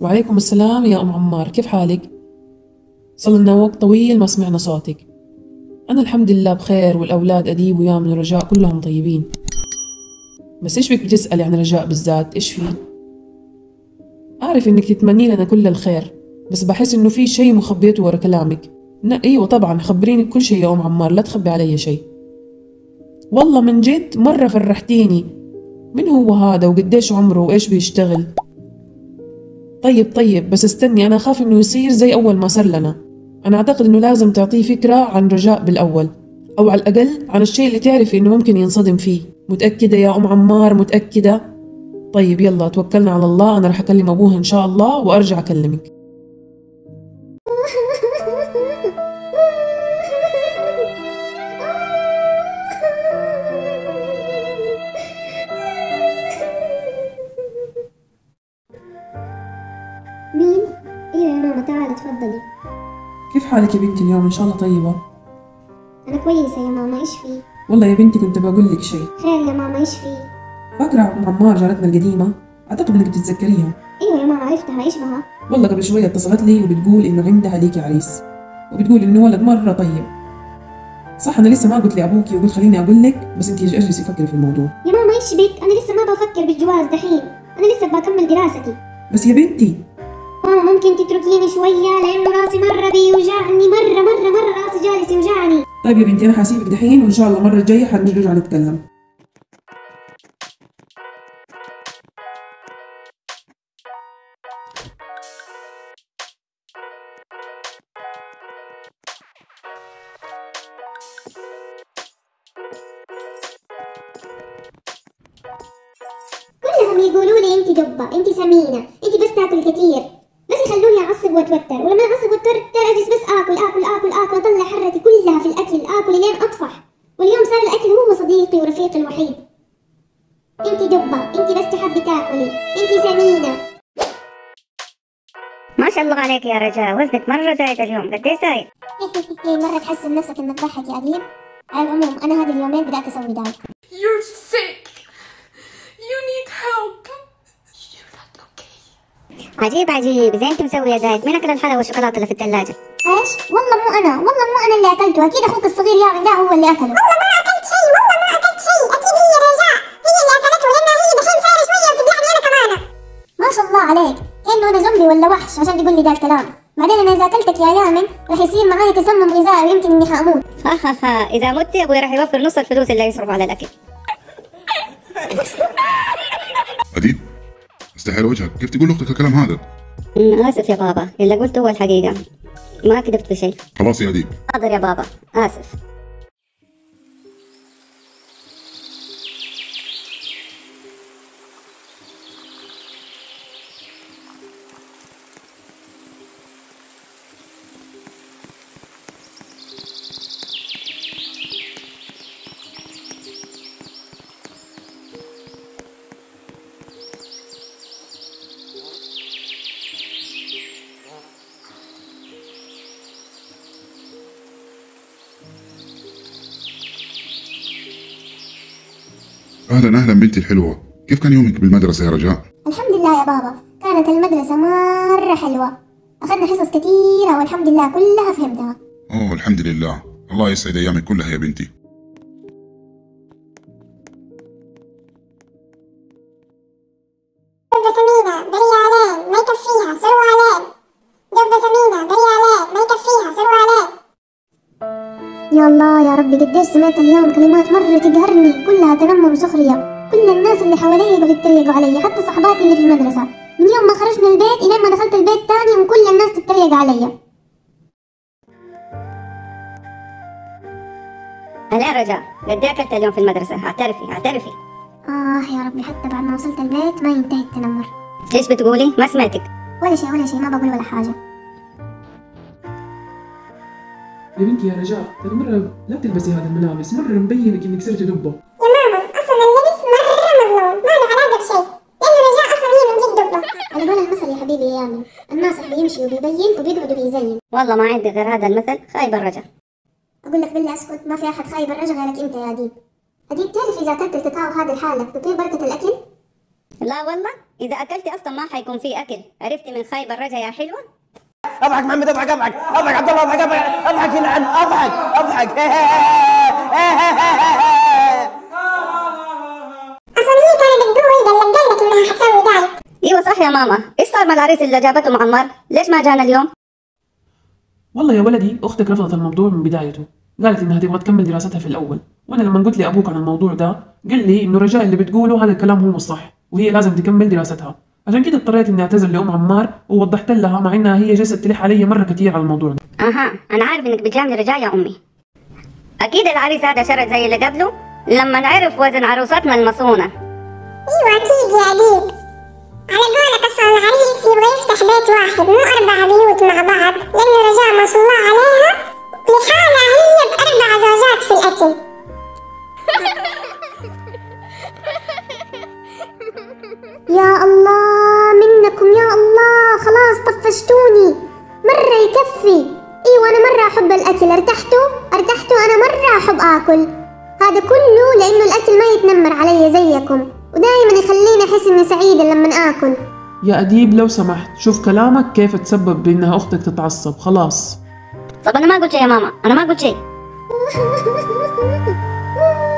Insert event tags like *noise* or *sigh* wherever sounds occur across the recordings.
وعليكم السلام يا أم عمار كيف حالك؟ صار لنا وقت طويل ما سمعنا صوتك. أنا الحمد لله بخير والأولاد أديب ويامن ورجاء كلهم طيبين. بس إيش بك بتسألي عن رجاء بالذات؟ إيش في؟ أعرف إنك تتمني لنا كل الخير بس بحس إنه في شيء مخبيته ورا كلامك. ن- أيوة طبعا خبريني بكل شيء يا أم عمار لا تخبي علي شيء. والله من جد مرة فرحتيني من هو هذا وقديش عمره وإيش بيشتغل؟ طيب طيب بس استني أنا أخاف إنه يصير زي أول ما صار لنا. أنا أعتقد إنه لازم تعطيه فكرة عن رجاء بالأول أو على الأقل عن الشيء اللي تعرفي إنه ممكن ينصدم فيه. متأكدة يا أم عمار؟ متأكدة؟ طيب يلا توكلنا على الله. أنا رح أكلم أبوها إن شاء الله وأرجع أكلمك. *laughs* أيوه يا ماما تعالي تفضلي. كيف حالك يا بنتي اليوم؟ إن شاء الله طيبة. أنا كويسة يا ماما إيش في؟ والله يا بنتي كنت بقول لك شيء. خير يا ماما إيش في؟ فاكرة أم عمار جارتنا القديمة؟ أعتقد إنك بتتذكريها. أيوه يا ماما عرفتها إيش بها؟ والله قبل شوية اتصلت لي وبتقول إنه عندها ليكي عريس. وبتقول إنه ولد مرة طيب. صح أنا لسه ما قلت لأبوكي وقلت خليني أقول لك بس أنت اجلسي فكري في الموضوع؟ يا ماما إيش بك أنا لسه ما بفكر بالجواز دحين. أنا لسه بكمل دراستي. بس يا بنتي ماما ممكن تتركيني شوية لأنه راسي مرة بيوجعني مرة مرة مرة راسي جالس يوجعني. طيب يا بنتي أنا حاسيبك دحين وإن شاء الله المرة الجاية حنرجع نتكلم. كلهم يقولوا لي انت دبة انت سمينة انت بس تاكل كثير اعصب واتوتر ولما اعصب واتوتر أجلس بس آكل آكل آكل آكل. اطلع حرتي كلها في الأكل. آكل لين أطفح. واليوم صار الأكل هو صديقي ورفيقي الوحيد. انت دبة انت بس تحبي تاكلي. انت سمينة. ما شاء الله عليك يا رجاء. وزنك مرة زايد اليوم. قد إيه زايد؟ *laughs* مرة تحس بنفسك إنك تضحك يا أديب. على العموم أنا هذه اليومين بدأت أسوي diet. You're sick. عجيب عجيب. زين انت مسوية دايت مين اكل الحلا والشوكولاتة اللي في الثلاجة؟ إيش؟ والله مو أنا. والله مو أنا اللي أكلته. أكيد أخوك الصغير يا ده هو اللي أكله. والله ما أكلت شيء. والله ما أكلت شيء. أكيد هي رجاء. هي اللي أكلته لأنها هي دحين صار شوية وتبلعني أنا كمان. ما شاء الله عليك. كأنه أنا زومبي ولا وحش عشان تقول لي ذا الكلام. بعدين أنا إذا أكلتك يا يامن رح يصير معايا تسمم غذائي ويمكن *laughs* ها ها إذا مت أبوي راح يوفر نص الفلوس اللي يصرف على الأكل. *laughs* استحيل وجهك. كيف تقول لأختك الكلام هذا؟ آسف يا بابا. اللي قلته هو الحقيقة ما كذبت بشيء. خلاص يا أديب. حاضر يا بابا. آسف. أهلا أهلا بنتي الحلوة. كيف كان يومك بالمدرسة يا رجاء؟ الحمد لله يا بابا. كانت المدرسة مرة حلوة. أخذنا حصص كثيرة والحمد لله كلها فهمتها. أوه الحمد لله. الله يسعد أيامك كلها يا بنتي. بريالين ما يكفيها سروالين قديش سمعت اليوم كلمات مرة تقهرني كلها تنمر وسخرية. كل الناس اللي حوالي يقعدوا يتريقوا علي حتى صحباتي اللي في المدرسة. من يوم ما خرجت من البيت إلين ما دخلت البيت تاني وكل الناس تتريق علي. هلا رجاء. قد إيه أكلت اليوم في المدرسة؟ اعترفي اعترفي. آه يا ربي حتى بعد ما وصلت البيت ما ينتهي التنمر. إيش بتقولي؟ ما سمعتك. ولا شيء ولا شيء ما بقول ولا حاجة. يا بنتي يا رجاء ترى مرة لا تلبسي هذه الملابس مرة مبينك إنك صرتي دبة. يا ماما أصلا اللبس مرة مظلوم ما له علاقه بشيء. لأنه رجاء أصلا هي من جد دبة. على قول المثل يا حبيبي يا يامن الناصح بيمشي وبيبين وبيقعد وبيزين. والله ما عندي غير هذا المثل خايب الرجاء أقول لك بالله أسكت ما في أحد خايب الرجل غيرك أنت يا اديب أديب تعرف إذا أكلت الكاكاو هذا لحالك تطير بركة الأكل؟ لا والله إذا أكلتي أصلا ما حيكون في أكل. عرفتي من خايب الرجا يا حلوة؟ أضحك محمد أضحك أضحك. أضحك عبد الله أضحك أضحك. أضحك يلعن أضحك. أضحك. *laughs* إيوه صح يا ماما. إيش صار مع العريس اللي جابته معمر ليش ما جانا اليوم؟ والله يا ولدي أختك رفضت الموضوع من بدايته. قالت إنها تبغى تكمل دراستها في الأول. وأنا لما قلت لأبوك عن الموضوع ده قال لي إنه رجاء اللي بتقوله هذا الكلام هو مش صح وهي لازم تكمل دراستها. عشان كده اضطريت إني أعتذر لأم عمار ووضحت لها مع إنها هي جالسة تلح علي مرة كتير على الموضوع ده. أها أنا عارف إنك بتجاملي رجاء يا أمي. أكيد العريس هذا شرد زي اللي قبله؟ لما نعرف وزن عروستنا المصونة. أيوة أكيد يا أديب على قولك أصلا العريس يبغى يفتح بيت واحد مو أربع بيوت مع بعض لأنه رجاء ما شاء الله عليها. لحالها هي بأربع زوجات في منكم *laughs* يا الله. طفشتوني مرة يكفي. أيوه أنا مرة أحب الأكل. ارتحتوا ارتحتوا أنا مرة أحب آكل. هذا كله لأنه الأكل ما يتنمر علي زيكم ودايما يخليني أحس إني سعيدة لما آكل. يا أديب لو سمحت شوف كلامك كيف تسبب بإنها أختك تتعصب. خلاص. طب أنا ما قلت شيء يا ماما. أنا ما قلت شيء. *laughs*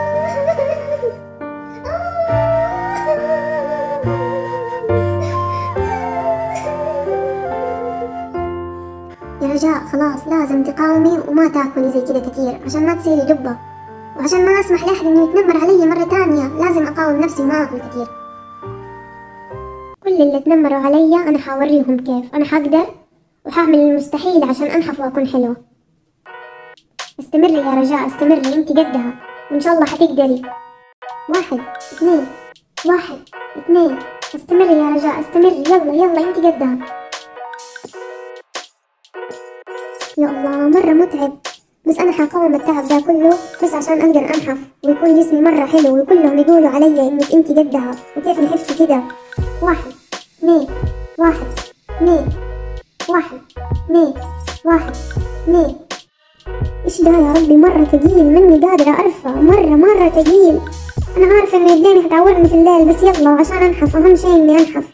تقاومي وما تاكلي زي كذا كثير عشان ما تصيري دبة وعشان ما أسمح لأحد إنه يتنمر علي مرة تانية لازم أقاوم نفسي وما أكل كثير كل اللي تنمروا علي أنا حوريهم كيف. أنا حقدر وحعمل المستحيل عشان أنحف وأكون حلوة استمري يا رجاء استمري أنت قدها. وإن شاء الله حتقدري. واحد اثنين واحد اثنين. استمري يا رجاء استمري. يلا يلا أنت قدها. يا الله مرة متعب. بس أنا حقاوم التعب ده كله بس عشان أقدر أنحف. ويكون جسمي مرة حلو وكلهم يقولوا علي إنك أنت قدها. وكيف نحفتي كده؟ واحد اثنين واحد اثنين واحد اثنين واحد اثنين. إيش ده يا ربي؟ مرة تقيل مني قادرة أرفع. مرة مرة تقيل. أنا عارفة إن يديني حتعورني في الليل بس يلا عشان أنحف. أهم شيء إني أنحف.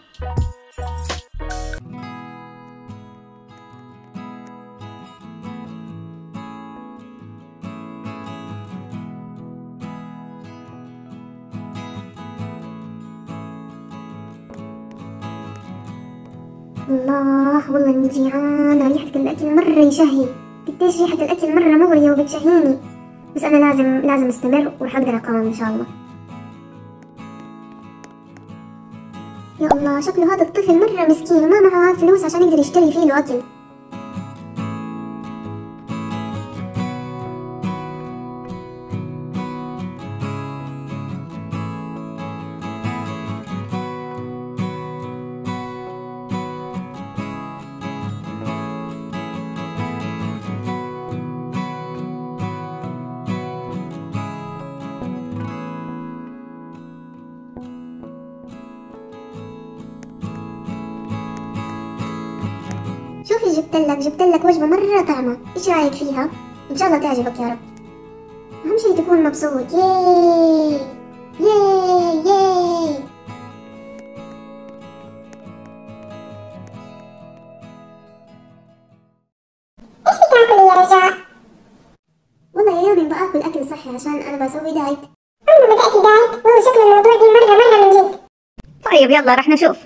الله والله إني جيعانة. ريحة الأكل مرة يشهي. قديش ريحة الأكل مرة مغرية وبتشهيني. بس أنا لازم لازم أستمر وحقدر أقاوم إن شاء الله. يا الله شكله هذا الطفل مرة مسكين وما معه فلوس عشان يقدر يشتري فيه له أكل جبت لك جبت لك وجبة مرة طعمة. إيش رأيك فيها؟ إن شاء الله تعجبك يا رب. أهم شيء تكون مبسوط. ياي! ياي! ياي! إيش يا؟ والله يا يومي بآكل أكل صحي عشان أنا بسوي دايت. أنا بدأت دايت والله شكل الموضوع دي مرة مرة من جد. طيب يلا رح نشوف.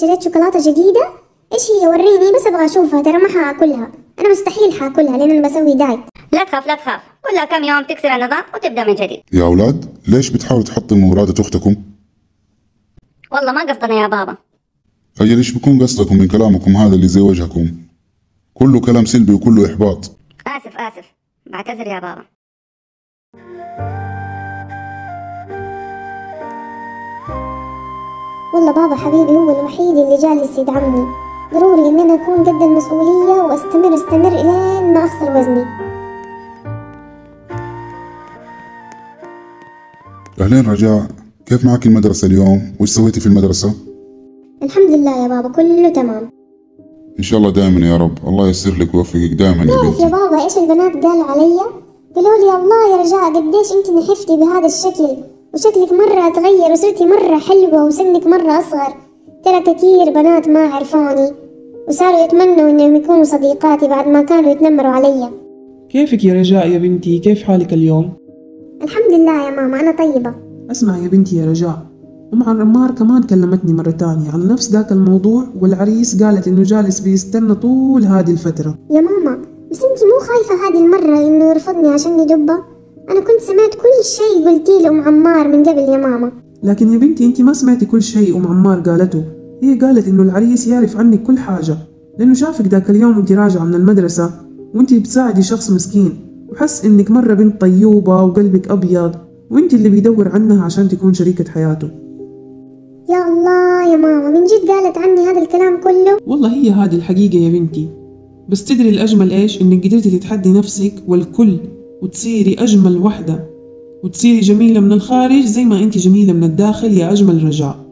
اشتريت شوكولاتة جديدة إيش هي؟ وريني بس أبغى أشوفها ترى ما حأكلها. أنا مستحيل حأكلها لأن أنا بسوي دايت. لا تخاف لا تخاف. كلها كم يوم تكسر النظام وتبدأ من جديد. يا أولاد ليش بتحاولوا تحطموا مرادة أختكم؟ والله ما قصدنا يا بابا. هيا ليش بكون قصدكم من كلامكم هذا اللي زي وجهكم؟ كله كلام سلبي وكله إحباط. آسف آسف. بعتذر يا بابا. والله بابا حبيبي هو الوحيد اللي جالس يدعمني ضروري إن أنا أكون قد المسؤولية وأستمر أستمر إلين ما أخسر وزني. أهلين رجاء. كيف معك المدرسة اليوم؟ وش سويتي في المدرسة؟ الحمد لله يا بابا كله تمام. إن شاء الله دائما يا رب. الله ييسر لك ويوفقك دائما يا تعرف يا بنتي. بابا؟ إيش البنات قالوا علي؟ قالوا لي الله يا رجاء قديش أنت نحفتي بهذا الشكل؟ وشكلك مرة تغير وصرتي مرة حلوة وسنك مرة أصغر. ترى كثير بنات ما عرفوني وصاروا يتمنوا إنهم يكونوا صديقاتي بعد ما كانوا يتنمروا علي. كيفك يا رجاء يا بنتي؟ كيف حالك اليوم؟ الحمد لله يا ماما أنا طيبة. أسمع يا بنتي يا رجاء. أم عمار كمان كلمتني مرة تانية عن نفس ذاك الموضوع والعريس قالت إنه جالس بيستنى طول هذه الفترة. يا ماما بس انت مو خايفة هذه المرة إنه يرفضني عشان دبة أنا كنت سمعت كل شيء قلتيه لأم عمار من قبل يا ماما. لكن يا بنتي انت ما سمعتي كل شيء أم عمار قالته. هي قالت إنه العريس يعرف عنك كل حاجة لأنه شافك ذاك اليوم وانت راجعة من المدرسة وانت بتساعدي شخص مسكين. وحس إنك مرة بنت طيوبة وقلبك أبيض وانت اللي بيدور عنها عشان تكون شريكة حياته. يا الله يا ماما من جد قالت عني هذا الكلام كله؟ والله هي هذه الحقيقة يا بنتي. بس تدري الأجمل إيش؟ إنك قدرتي تتحدي نفسك والكل. وتصيري أجمل وحدة. وتصيري جميلة من الخارج زي ما أنت جميلة من الداخل يا أجمل رجاء.